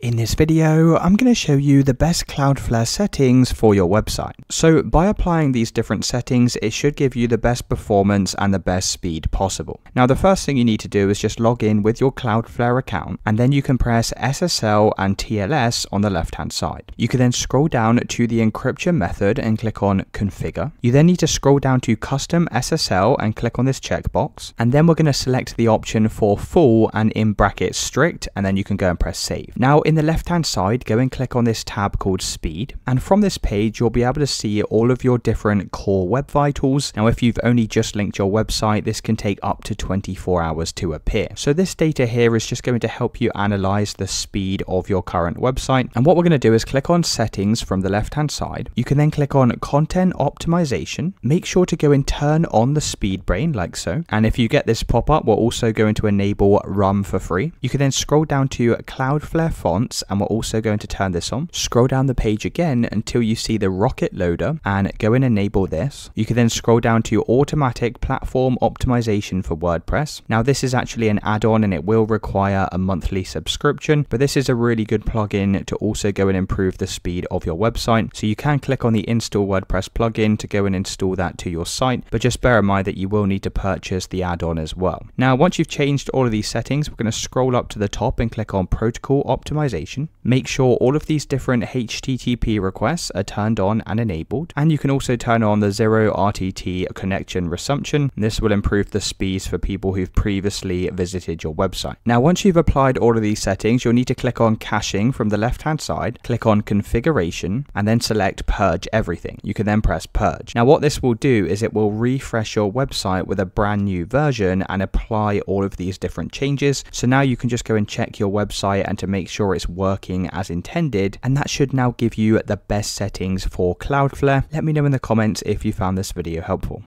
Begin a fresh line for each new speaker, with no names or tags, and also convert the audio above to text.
In this video, I'm going to show you the best Cloudflare settings for your website. So by applying these different settings, it should give you the best performance and the best speed possible. Now the first thing you need to do is just log in with your Cloudflare account and then you can press SSL and TLS on the left hand side. You can then scroll down to the encryption method and click on configure. You then need to scroll down to custom SSL and click on this checkbox and then we're going to select the option for full and in brackets strict and then you can go and press save. Now in the left hand side, go and click on this tab called speed. And from this page, you'll be able to see all of your different core web vitals. Now, if you've only just linked your website, this can take up to 24 hours to appear. So this data here is just going to help you analyze the speed of your current website. And what we're going to do is click on settings from the left hand side. You can then click on content optimization. Make sure to go and turn on the speed brain like so. And if you get this pop up, we're also going to enable run for free. You can then scroll down to Cloudflare font fonts and we're also going to turn this on. Scroll down the page again until you see the rocket loader and go and enable this. You can then scroll down to your automatic platform optimization for WordPress. Now this is actually an add-on and it will require a monthly subscription, but this is a really good plugin to also go and improve the speed of your website. So you can click on the install WordPress plugin to go and install that to your site, but just bear in mind that you will need to purchase the add-on as well. Now once you've changed all of these settings, we're going to scroll up to the top and click on protocol optimization Make sure all of these different HTTP requests are turned on and enabled. And you can also turn on the zero RTT connection resumption. This will improve the speeds for people who've previously visited your website. Now, once you've applied all of these settings, you'll need to click on caching from the left hand side, click on configuration, and then select purge everything. You can then press purge. Now, what this will do is it will refresh your website with a brand new version and apply all of these different changes. So now you can just go and check your website and to make sure it's working as intended and that should now give you the best settings for Cloudflare. Let me know in the comments if you found this video helpful.